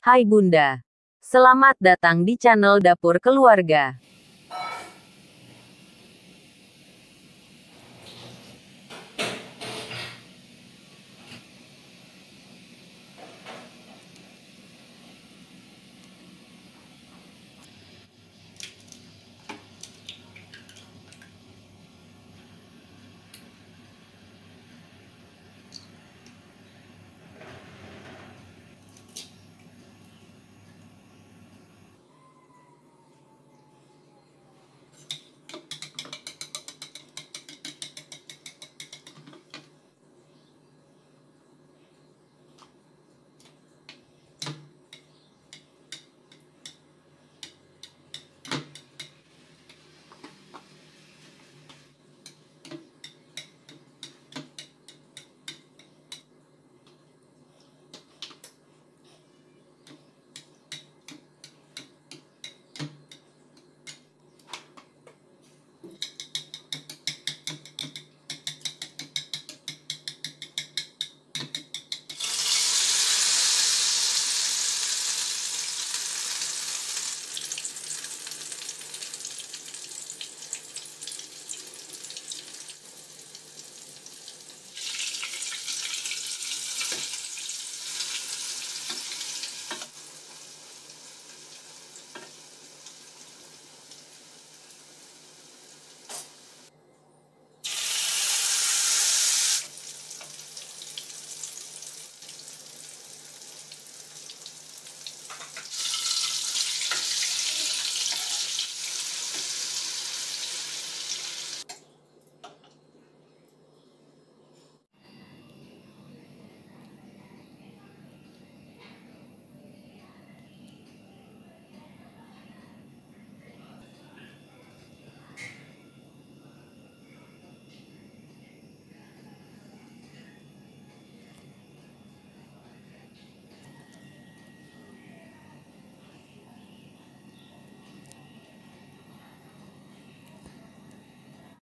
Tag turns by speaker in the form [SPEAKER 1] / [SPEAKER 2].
[SPEAKER 1] Hai Bunda. Selamat datang di channel Dapur Keluarga.